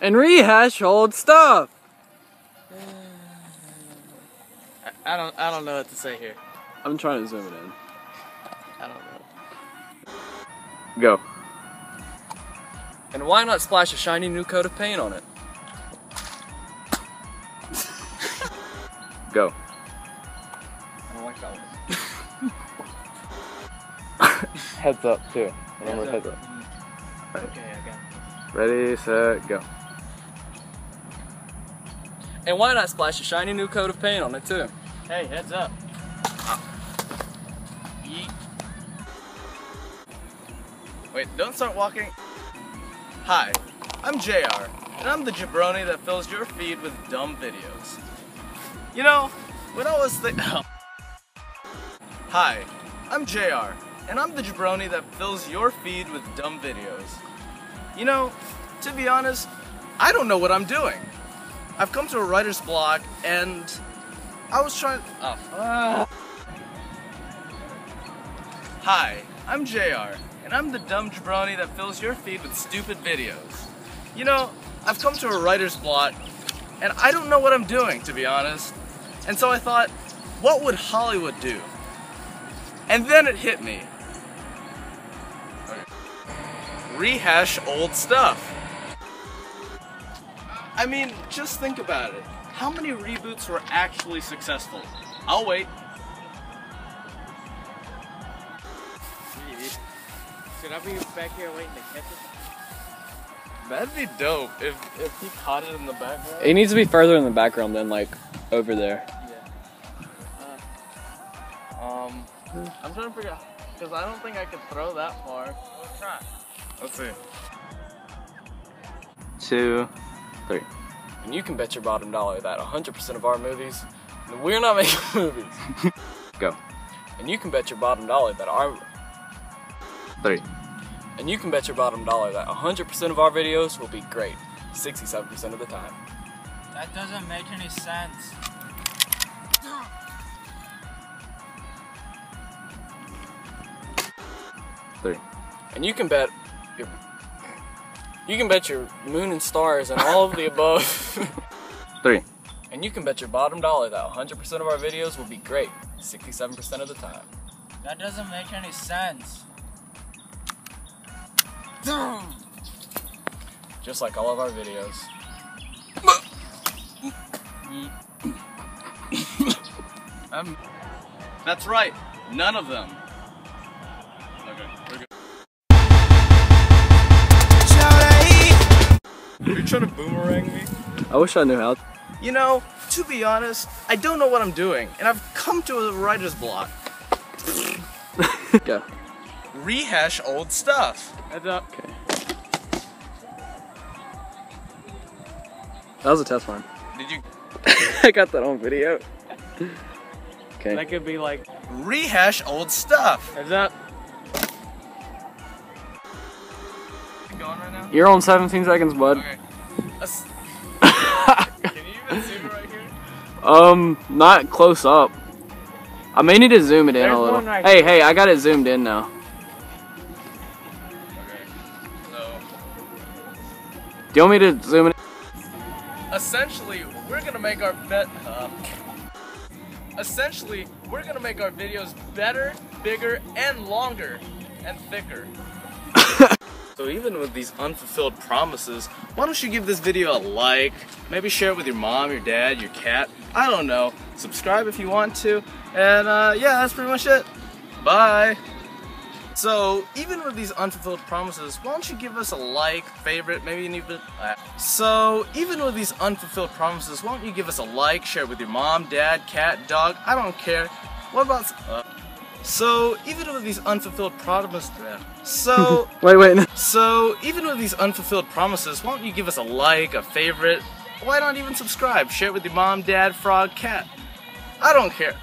and rehash old stuff. I, don't I don't know what to say here. I'm trying to zoom it in. I don't know. Go. And why not splash a shiny new coat of paint on it? Go. I don't like that one. Heads up too. Remember heads up. Mm. Okay, I got it. Ready, set, go. And why not splash a shiny new coat of paint on it too? Hey, heads up. Yeet. Wait, don't start walking. Hi, I'm JR, and I'm the jabroni that fills your feed with dumb videos. You know, when I was thi- Hi, I'm JR, and I'm the jabroni that fills your feed with dumb videos. You know, to be honest, I don't know what I'm doing. I've come to a writer's block, and I was trying. Oh. Ah. Hi, I'm JR, and I'm the dumb jabroni that fills your feed with stupid videos. You know, I've come to a writer's block, and I don't know what I'm doing, to be honest. And so I thought, what would Hollywood do? And then it hit me. Rehash old stuff. I mean, just think about it. How many reboots were actually successful? I'll wait. Should I be back here waiting to catch it? That'd be dope if, if he caught it in the background. It needs to be further in the background than like over there. Yeah. Um, I'm trying to figure out because I don't think I could throw that far. Let's try. Let's see. Two, three. And you can bet your bottom dollar that 100% of our movies, we're not making movies. Go. And you can bet your bottom dollar that our three. And you can bet your bottom dollar that 100% of our videos will be great, 67% of the time. That doesn't make any sense. Three. And you can bet your you can bet your moon and stars and all of the above. Three. And you can bet your bottom dollar that 100% of our videos will be great, 67% of the time. That doesn't make any sense. Just like all of our videos. Um, that's right. None of them. Okay, You're trying to boomerang me? I wish I knew how. You know, to be honest, I don't know what I'm doing, and I've come to a writer's block. Go. Rehash old stuff. Heads up. Okay. That was a test one. Did you I got that on video. Okay. That could be like, rehash old stuff? heads up. Going right now? You're on 17 seconds, bud. Okay. Can you even zoom right here? Um, not close up. I may need to zoom it in There's a little. right hey, hey, I got it zoomed in now. Okay. So, Do you want me to zoom it? essentially, we're gonna make our bet. Uh, essentially, we're gonna make our videos better, bigger, and longer, and thicker. so even with these unfulfilled promises, why don't you give this video a like? Maybe share it with your mom, your dad, your cat. I don't know. Subscribe if you want to. And uh, yeah, that's pretty much it. Bye. So, even with these unfulfilled promises, why don't you give us a like, favorite, maybe even. Uh, so, even with these unfulfilled promises, why don't you give us a like, share it with your mom, dad, cat, dog? I don't care. What about. Uh, so, even with these unfulfilled promises. So. Wait, wait. So, even with these unfulfilled promises, why don't you give us a like, a favorite? Why not even subscribe? Share it with your mom, dad, frog, cat. I don't care.